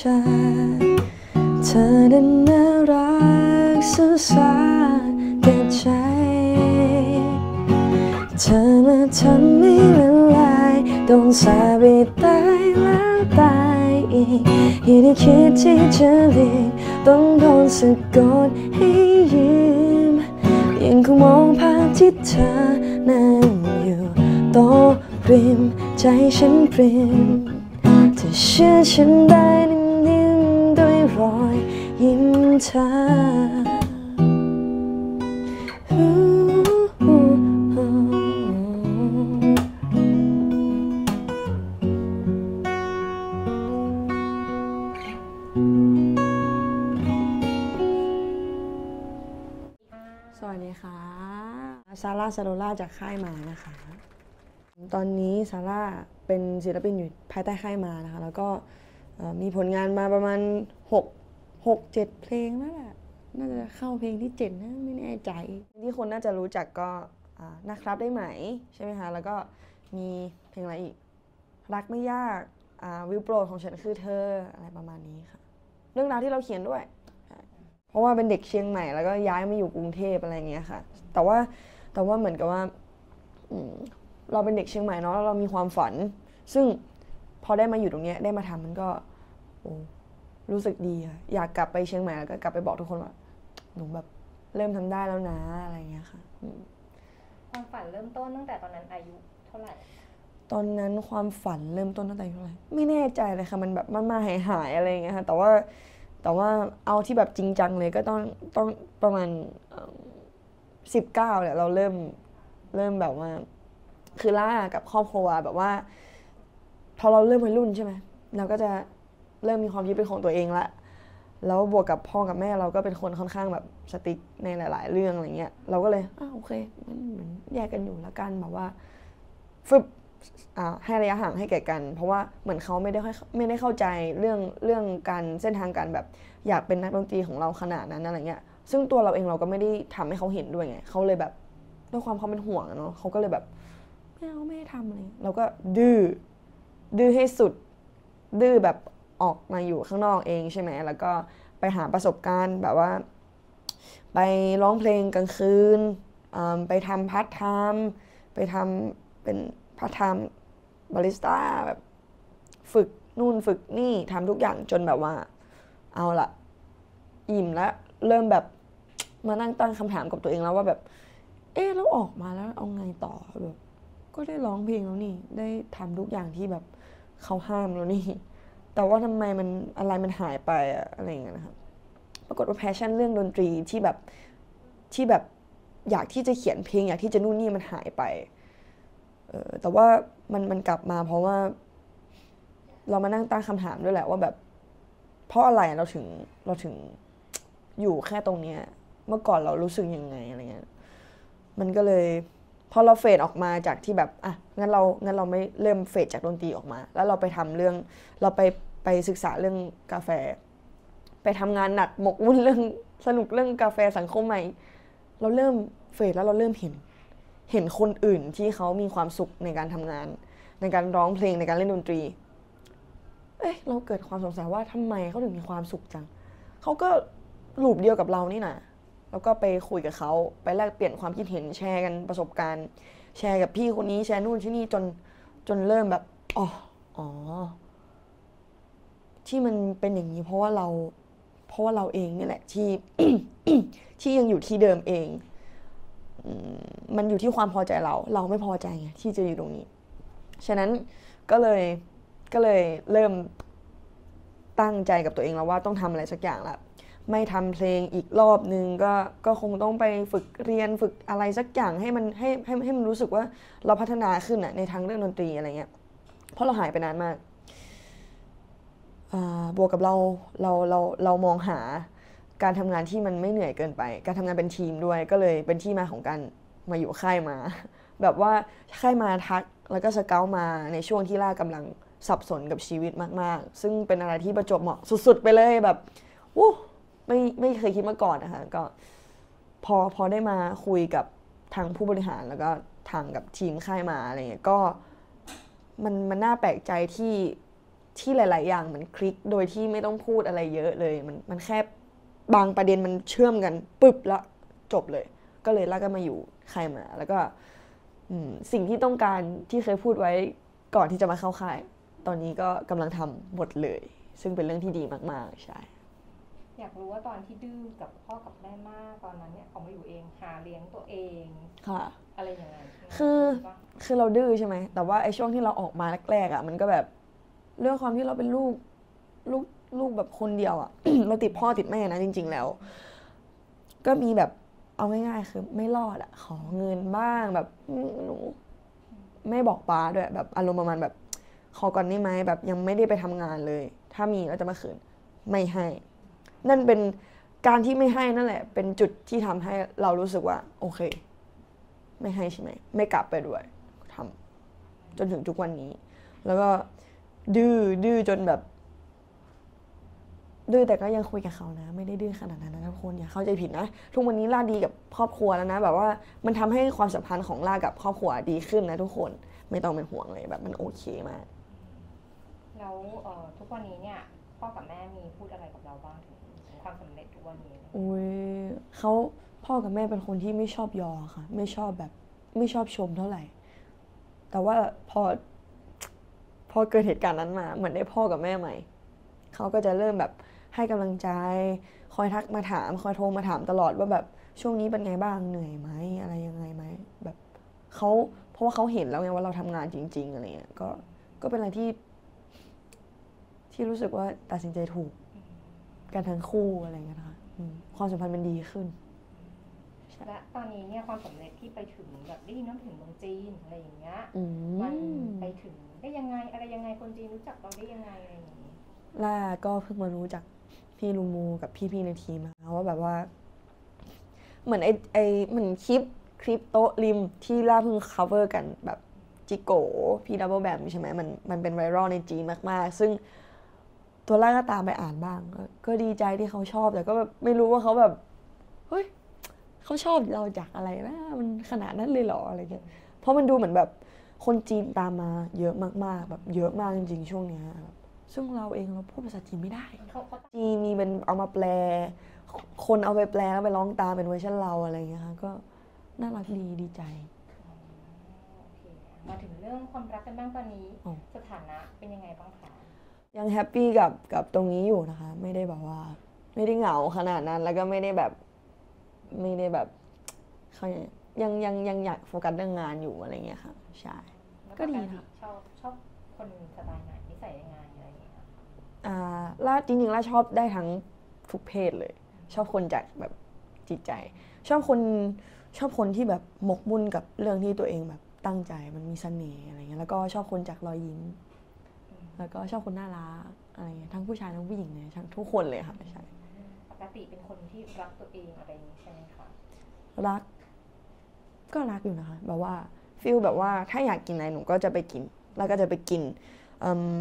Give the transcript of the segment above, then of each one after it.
ฉันเธอนั้นน่ารักสุดสานกับใจ เธอมาทำให้ละลายโดนสาบไปตายแล้วตายอีกยังได้คิดที่จะเลียงต้องโดนสะกดให้ยิ้มยังคงมองภาพที่เธอนั่งอยู่โต๊ะริมใจฉันปริม เชื่อฉันได้นิ่มๆด้วยรอยยิ้มเธอสวัสดีค่ะ ซาร่าซาโลล่าจากค่ายมานะคะ ตอนนี้ซาร่าเป็นศิลปินอยู่ภายใต้ค่ายมานะคะ แล้วก็มีผลงานมาประมาณ 6 6 7 เพลงแล้วแหละน่าจะเข้าเพลงที่ 7นะไม่แน่ใจ ที่คนน่าจะรู้จักก็อ่านะครับได้ไหม ใช่ไหมคะ แล้วก็มีเพลงอะไรอีก รักไม่ยากวิวโปรดของฉันคือเธออะไรประมาณนี้ค่ะ เรื่องราวที่เราเขียนด้วย เพราะว่าเป็นเด็กเชียงใหม่แล้วก็ย้ายมาอยู่กรุงเทพอะไรเงี้ยค่ะ แต่ว่าแต่ว่าเหมือนกับว่า เราเป็นเด็กเชียงใหม่เนาะแล้วเรามีความฝัน ซึ่งพอได้มาอยู่ตรงเนี้ยได้มาทำมันก็โอ้รู้สึกดีอะอยากกลับไปเชียงใหม่แล้วก็กลับไปบอกทุกคนว่าหนูแบบเริ่มทำได้แล้วนะอะไรเงี้ยค่ะอืมความฝันเริ่มต้นตั้งแต่ตอนนั้นอายุเท่าไหร่ ตอนนั้นความฝันเริ่มต้นตั้งแต่อายุเท่าไหร่ไม่แน่ใจเลยค่ะมันแบบมันมาหายหายๆอะไรเงี้ยค่ะแต่ว่าแต่ว่าเอาที่แบบจริงจังเลยก็ต้องต้องประมาณสิบเก้าเนี่ยเราเริ่มเริ่มแบบว่า คือล่ากับครอบครัวแบบว่า พอเราเริ่มวัยรุ่นใช่ไหมเราก็จะเริ่มมีความคิดเป็นของตัวเองละแล้วบวกกับพ่อกับแม่เราก็เป็นคนค่อนข้างแบบสติ๊กในหลาย ๆ เรื่องอะไรเงี้ยเราก็เลยอ้าโอเคมันเหมือนแยกกันอยู่แล้วกันแบบว่าฟึบอ่าให้ระยะห่างให้แก่กัน เพราะว่าเหมือนเขาไม่ได้ค่อยไม่ได้เข้าใจเรื่องเรื่องการเส้นทางการแบบอยากเป็นนักดนตรีของเราขนาดนั้นอะไรเงี้ย ซึ่งตัวเราเองเราก็ไม่ได้ทำให้เขาเห็นด้วยไงเขาเลยแบบด้วยความเขาเป็นห่วงเนาะเขาก็เลยแบบ ไม่เอาไม่ทำอะไรเราก็ดื้อดื้อให้สุด ดื้อแบบออกมาอยู่ข้างนอกเองใช่ไหมแล้วก็ไปหาประสบการณ์แบบว่า ไปร้องเพลงกลางคืนไปทำพาร์ทไทม์ไปทำเป็นpart-time barista แบบฝึกนู่นฝึกนี่ทำทุกอย่างจนแบบว่า เอาละอิ่มแล้วเริ่มแบบมานั่งตั้งคำถามกับตัวเองแล้วว่าแบบ เอ๊ะแล้วออกมาแล้วเอาไงต่อแบบ ก็ได้ร้องเพลงแล้วนี่ ได้ทำทุกอย่างที่แบบเขาห้ามแล้วนี่ แต่ว่าทำไมมันอะไรมันหายไปอะอะไรอย่างเงี้ยนะครับปรากฏว่า passion เรื่องดนตรีที่แบบที่แบบอยากที่จะเขียนเพลง อยากที่จะนู่นนี่มันหายไปเออแต่ว่ามันมันกลับมาเพราะว่า เรามานั่งตั้งคำถามด้วยแหละว่าแบบ เพราะอะไรเราถึงเราถึงอยู่แค่ตรงเนี้ย เมื่อก่อนเรารู้สึกยังไงอะไรเงี้ยมันก็เลย พอเราเฟดออกมาจากที่แบบอะงั้นเรางั้นเราไม่เริ่มเฟดจากดนตรีออกมา แล้วเราไปทำเรื่องเราไปไปศึกษาเรื่องกาแฟ ไปทำงานหนักหมกมุ่นเรื่องสนุกเรื่องกาแฟสังคมใหม่ เราเริ่มเฟดแล้วเราเริ่มเห็น เห็นคนอื่นที่เขามีความสุขในการทำงาน ในการร้องเพลงในการเล่นดนตรี เอ้ยเราเกิดความสงสัยว่าทำไมเขาถึงมีความสุขจังเขาก็หลูปเดียวกับเรานี่นะ แล้วก็ไปคุยกับเขาไปแลกเปลี่ยนความคิดเห็นแชร์กันประสบการณ์ แชร์กับพี่คนนี้แชร์นู่นที่นี่จนจนเริ่มแบบอ๋ออ๋อที่มันเป็นอย่างนี้เพราะว่าเรา เพราะว่าเราเองนี่แหละที่ที่ยังอยู่ที่เดิมเองมมันอยู่ที่ความพอใจเรา เราไม่พอใจไงที่จะอยู่ตรงนี้ ฉะนั้นก็เลยก็เลยเริ่มตั้งใจกับตัวเองแล้วว่าต้องทำอะไรสักอย่างละ ไม่ทำเพลงอีกรอบนึงก็ก็คงต้องไปฝึกเรียนฝึกอะไรสักอย่างให้มันให้ให้ให้มันรู้สึกว่าเราพัฒนาขึ้นอะในทางเรื่องดนตรีอะไรเงี้ยเพราะเราหายไปนานมากบวกกับเราเราเราเรามองหาการทำงานที่มันไม่เหนื่อยเกินไป การทำงานเป็นทีมด้วยก็เลยเป็นที่มาของการมาอยู่ค่ายมา แบบว่าค่ายมาทักแล้วก็สเกลมาในช่วงที่ล่ากำลังสับสนกับชีวิตมาก ๆ ซึ่งเป็นอะไรที่ประจบเหมาะสุด ๆ ไปเลยแบบวู้ ไม่ไม่เคยคิดมาก่อนนะคะก็พอพอได้มาคุยกับทางผู้บริหารแล้วก็ทางกับทีมค่ายมาอะไรเงี้ยก็มันมันน่าแปลกใจที่ที่หลาย ๆ อย่างมันคลิกโดยที่ไม่ต้องพูดอะไรเยอะเลย มันมันแค่บางประเด็นมันเชื่อมกันปึ๊บแล้วจบเลย ก็เลยล่าก็มาอยู่ใครมา แล้วก็สิ่งที่ต้องการที่เคยพูดไว้ก่อนที่จะมาเข้าค่าย ตอนนี้ก็กำลังทำหมดเลย ซึ่งเป็นเรื่องที่ดีมาก ๆ ใช่ อยากรู้ว่าตอนที่ดื้อกับพ่อกับแม่มากตอนนั้นเนี่ยเขามาอยู่เองหาเลี้ยงตัวเองค่ะ อะไรอย่างนั้นคือปะคือเราดื้อใช่ไหมแต่ว่าไอ้ช่วงที่เราออกมาแรกๆอะมันก็แบบเรื่องความที่เราเป็นลูกลูกลูกแบบคนเดียวอะ เราติดพ่อติดแม่นะจริง ๆ แล้ว ก็มีแบบเอาง่ายๆคือไม่รอดอะ ขอเงินบ้างแบบอืมหนูไม่บอกป้าด้วยแบบอารมณ์ประมาณแบบขอก่อนได้ไหมแบบยังไม่ได้ไปทำงานเลย ถ้ามีก็จะมาคืน ไม่ให้ นั่นเป็นการที่ไม่ให้นั่นแหละ เป็นจุดที่ทำให้เรารู้สึกว่า โอเค ไม่ให้ใช่ไหมไม่กลับไปด้วยทำจนถึงทุกวันนี้ แล้วก็ดื้อดื้อจนแบบ ดื้อแต่ก็ยังคุยกับเขานะ ไม่ได้ดื้อขนาดนั้นนะทุกคนอย่าเข้าใจผิดนะทุกวันนี้ล่าดีกับครอบครัวแล้วนะ แบบว่ามันทำให้ความสัมพันธ์ของล่ากับครอบครัวดีขึ้นนะทุกคน ไม่ต้องเป็นห่วงเลยแบบมันโอเคมากแล้วทุกวันนี้เนี่ยพ่อกับแม่มีพูดอะไรกับเราบ้างถึง ความสำเร็จทุกวันนี้อุ้ยเขาพ่อกับแม่เป็นคนที่ไม่ชอบยอค่ะ ไม่ชอบแบบ ไม่ชอบชมเท่าไหร่ แต่ว่าพอ พอเกิดเหตุการณ์นั้นมา เหมือนได้พ่อกับแม่ใหม่เขาก็จะเริ่มแบบให้กำลังใจ คอยทักมาถาม คอยโทรมาถามตลอดว่าแบบช่วงนี้เป็นไงบ้างเหนื่อยไหมอะไรยังไงไหมแบบเขาเพราะว่าเขาเห็นแล้วไงว่าเราทำงานจริง ๆ อะไรเงี้ยก็ก็เป็นอะไรที่ ที่รู้สึกว่าตัดสินใจถูก กันทั้งคู่อะไรเงี้ยนะคะอืมความสัมพันธ์มันดีขึ้น และตอนนี้เนี่ยความสำเร็จที่ไปถึงแบบได้ยินว่าถึงเมืองจีนอะไรอย่างเงี้ย อืมันไปถึงได้ยังไงอะไรยังไงคนจีนรู้จักเราได้ยังไงอะไรอย่างงี้ล่าก็เพิ่งมารู้จากพี่ลูมูกับพี่ๆในทีมนะคะว่าแบบว่า เหมือนไอไอเหมือนคลิปคลิปโต๊ะริมที่ล่าเพิ่ง cover กันแบบจิโกพี่ดับเบิลแบมใช่ไหมมันมันเป็น viral ในจีนมาก ๆ ซึ่ง ตัวล่าก็ตามไปอ่านบ้างกก็ดีใจที่เขาชอบ แต่ก็แบบไม่รู้ว่าเขาแบบเฮ้ยเขาชอบเราจากอะไรนะมันขนาดนั้นเลยเหรออะไรเงี้ยเพราะมันดูเหมือนแบบคนจีนตามมาเยอะมากๆ แบบเยอะมากจริงๆช่วงเนี้ยแบบซึ่งเราเองเราพูดภาษาจีนไม่ได้เขาเขาจีนมีเป็นเอามาแปล คนเอาไปแปลแล้วไปร้องตามเป็นเวอร์ชันเราอะไรอย่างเงี้ยค่ะก็น่ารักดีดีใจโอเคมาถึงเรื่องความรักกันบ้างตอนนี้อ๋อสถานะเป็นยังไงบ้างคะ ยังแฮปปี้กับกับตรงนี้อยู่นะคะ ไม่ได้แบบว่า ไม่ได้เหงาขนาดนั้น แล้วก็ไม่ได้แบบไม่ได้แบบเขายังยังยังอยากโฟกัสเรื่องงานอยู่อะไรเงี้ยค่ะใช่แล้วก็ดีปติค่ะชอบชอบคนสไตล์ไหนนิสัยยังไงอะไรอย่างเงี้ยค่ะอ่าล่าจริงๆล่าชอบได้ทั้งทุกเพศเลย ชอบคนจากแบบจิตใจ ชอบคนชอบคนที่แบบหมกมุ่นกับเรื่องที่ตัวเองแบบตั้งใจมันมีเสน่ห์อะไรเงี้ยแล้วก็ชอบคนจากรอยยิ้มอืม แล้วก็ชอบคนน่ารักอะไรเงี้ยทั้งผู้ชายทั้งผู้หญิงเลยทั้งทุกคนเลยค่ะใช่ปกติเป็นคนที่รักตัวเองอะไรอย่างนี้ใช่ไหมคะรัก ก็รักอยู่นะคะ แบบว่าฟิลแบบว่าถ้าอยากกินอะไรหนูก็จะไปกิน แล้วก็จะไปกินอืม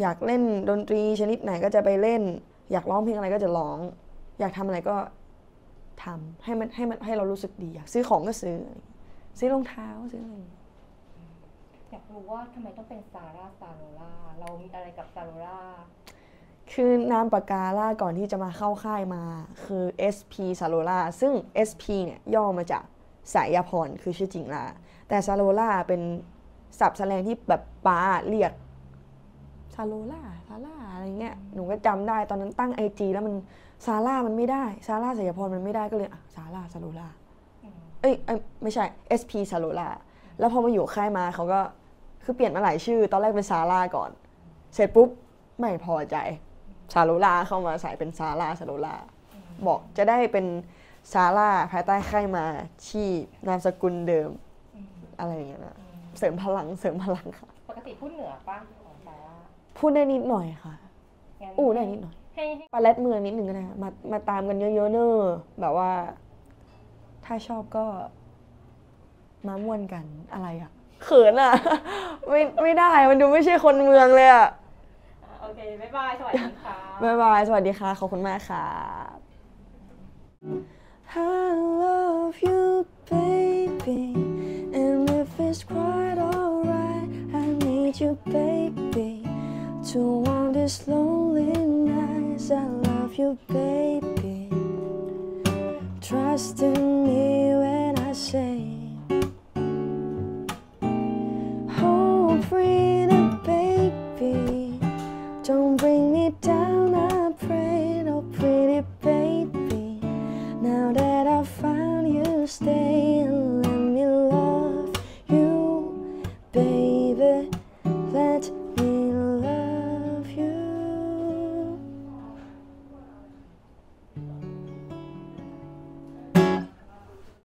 อยากเล่นดนตรีชนิดไหนก็จะไปเล่น อยากร้องเพลงอะไรก็จะร้อง อยากทำอะไรก็ทำให้มันให้มันให้เรารู้สึกดี อยากซื้อของก็ซื้ออะไรอย่างเงี้ยซื้อรองเท้าซื้ออะไร อย่างเงี้ยอยากรู้ว่าทำไมต้องเป็นซาร่าซาโรล่าเรามีอะไรกับซาโรล่าคือนามปากกาล่าก่อนที่จะมาเข้าค่ายมาคือ SP ซาโ o ล่าซึ่ง SP เนี่ยย่อมาจากสายยาพรคือชื่อจริงล่าแต่ซาโ o ล่าเป็นศัพท์แสลงที่แบบป้าเรียกซาโ o ล่าซาร่าอะไรเงี้ยหนูก็จำได้ตอนนั้นตั้งไอจีแล้วมันซาร่ามันไม่ได้ซาร่าสายพรมันไม่ได้ก็เลยอะซาร่าซาโ o ล่าอืมเอ้ยเอ้ยไม่ใช่ SP ซาโ o ล่าแล้วพอมาอยู่ค่ายมาเขาก็ คือเปลี่ยนมาหลายชื่อ ตอนแรกเป็นซาร่าก่อน เสร็จปุ๊บ ไม่พอใจซาโ o ล่าเข้ามาใส่เป็นซาร่าซาโ o ล่าบอกจะได้เป็นซาร่าภายใต้ค่ายมาที่นามสกุลเดิมอืมอะไรอย่างเงี้ยนะอืมเสริมพลังเสริมพลังค่ะ ปกติพูดเหนือปะของซาร่าพูดได้นิดหน่อยค่ะงั้นอู้ได้นิดหน่อยให้ให้ปลาแรดเมืองนิดหนึ่งก็ได้มามาตามกันเยอะๆเนอะแบบว่า ถ้าชอบก็มาม่วนกันอะไรอะ เขินอะไม่ไม่ได้มันดูไม่ใช่คนเมืองเลยอะอะโอเค บ๊ายบาย สวัสดีค่ะ บ๊ายบาย สวัสดีค่ะ ขอบคุณมากค่ะ I love you baby and if it's quite alright I need you baby to on these lonely nights. I love you, baby. Trust in me story.